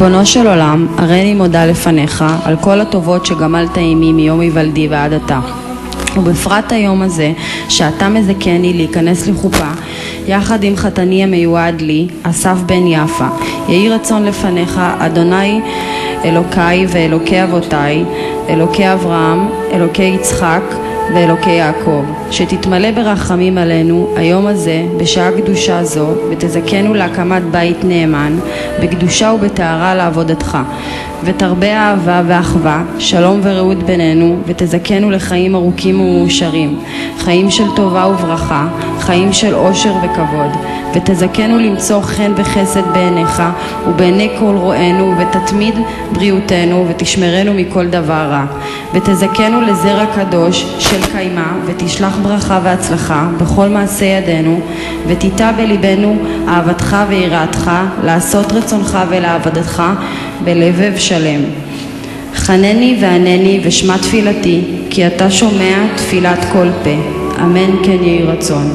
ריבונו של עולם, הריני מודה לפניך על כל הטובות שגמלת עמי מיום היוולדי ועד עתה. ובפרט היום הזה, שאתה מזכני להיכנס לחופה, יחד עם חתני המיועד לי, אסף בן יפה. יהי רצון לפניך, אדוני אלוקיי ואלוקי אבותיי, אלוקי אברהם, אלוקי יצחק, ואלוקי יעקב, שתתמלא ברחמים עלינו היום הזה, בשעה קדושה זו, ותזכנו להקמת בית נאמן, בקדושה ובטהרה לעבודתך, ותרבה אהבה ואחווה, שלום ורעות בינינו, ותזכנו לחיים ארוכים ומאושרים, חיים של טובה וברכה, חיים של עושר וכבוד, ותזכנו למצוא חן וחסד בעיניך ובעיני כל רואינו, ותתמיד בריאותנו, ותשמרנו מכל דבר רע, ותזכנו לזרע קדוש של קיימא, ותשלח ברכה והצלחה בכל מעשה ידינו, ותיטע בליבנו אהבתך ויראתך, לעשות רצונך ולעבודתך בלבב שלם. חנני וענני ושמע תפילתי, כי אתה שומע תפילת כל פה. אמן כן יהי רצון.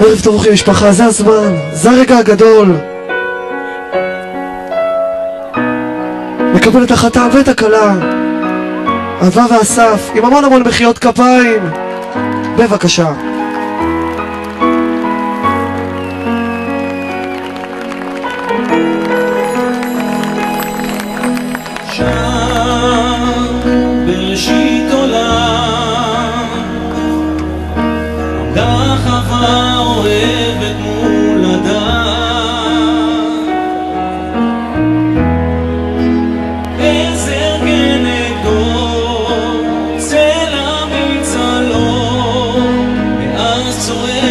ערב טוב אחי משפחה, זה הזמן, זה הרגע הגדול. מקבל את החתם ואת הכלה, אהבה ואסף, עם המון המון מחיאות כפיים. בבקשה. בראשית עולם עמדה חווה אוהבת מול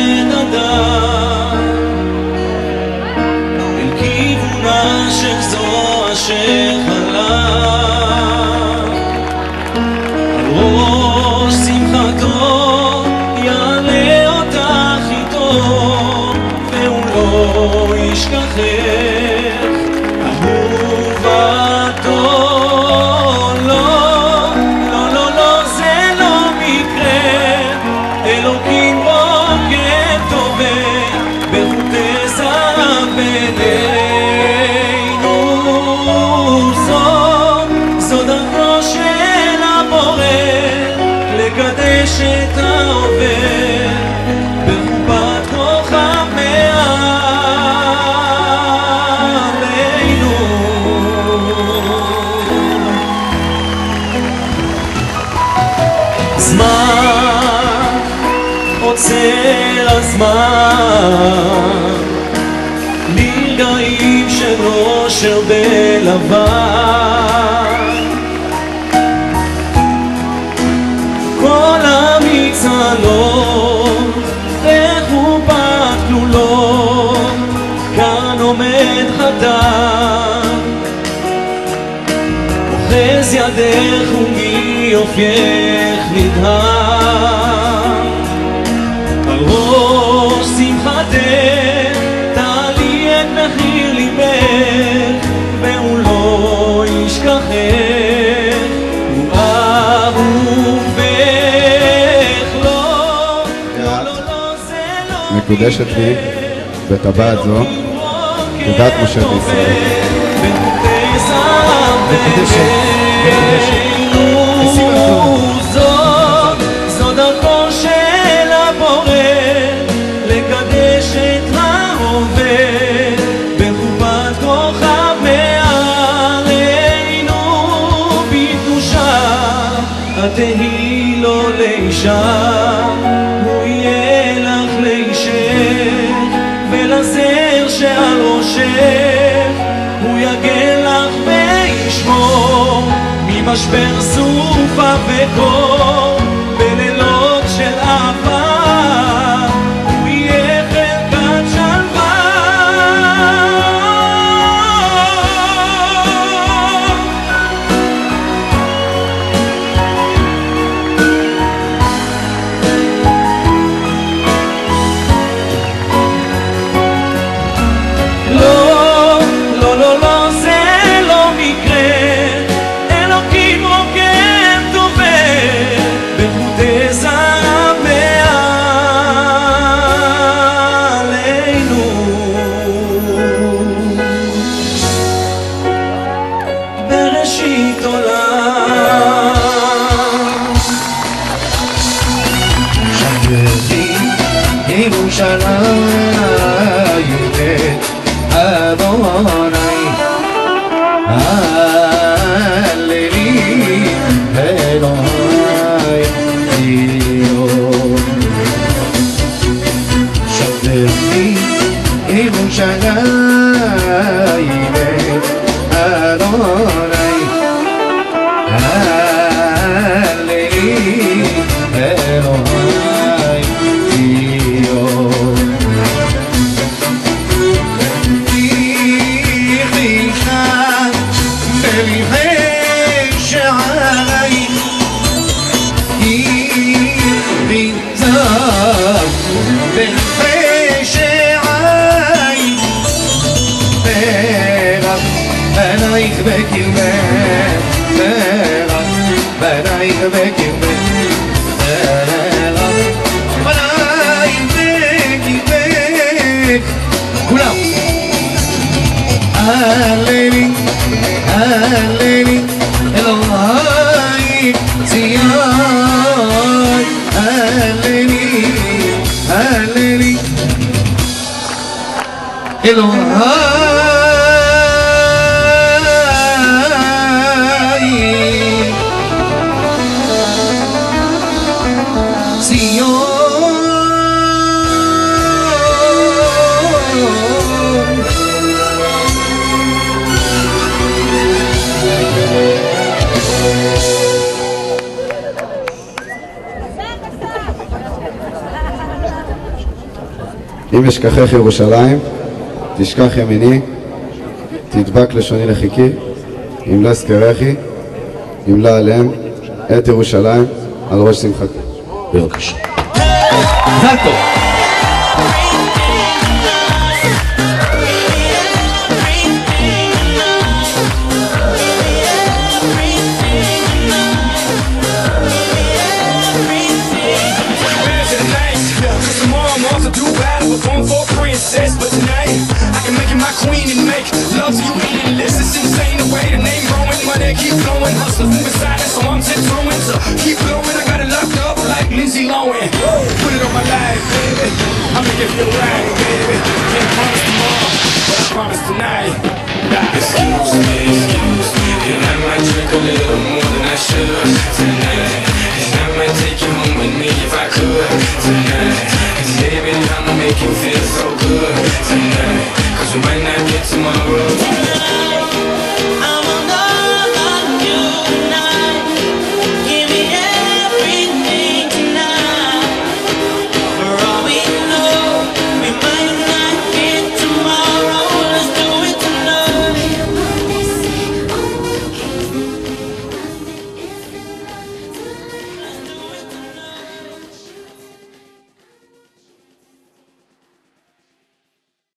צועד אדם. אל כיוונה של זו אשר חלה על ראש שמחתו יעלה אותך איתו והוא לא הזמן. לרגעים של אושר בלבן. כל המצלות לחופת כלולות כאן עומד חתן. אוחז ידך ומיופייך נדהם דרכו של הבורא לקדש את ההווה בחופת כוכב מעלינו בקדושה התהי לו לאישה הוא יהיה ולזר שעל ראשך הוא יגן לך וישמור ממשבר סופה וקור ירושלים أنا يخبك يمان أنا يخبك يمان أنا يخبك يمان كلام هللي هللي الهي سياي هللي هللي الهي אם אשכחך ירושלים, תשכח ימיני, תדבק לשוני לחיקי, אם לא אזכרכי, אם לא עליהם, את ירושלים על ראש שמחתי. בבקשה. Perform for a princess, but tonight I can make you my queen and make love to you endless. It's insane the way the name growing, money keep flowing, hustlers moving silent, so I'm tiptoeing to keep blowing. I got it locked up like Lindsay Lohan. Put it on my life, baby. I'ma give you a ride, baby. Can't promise tomorrow, but I promise tonight. Excuse me, excuse me, and I might drink a little more than I should tonight. Baby, I'ma make you feel so good tonight. Cause we might not get tomorrow.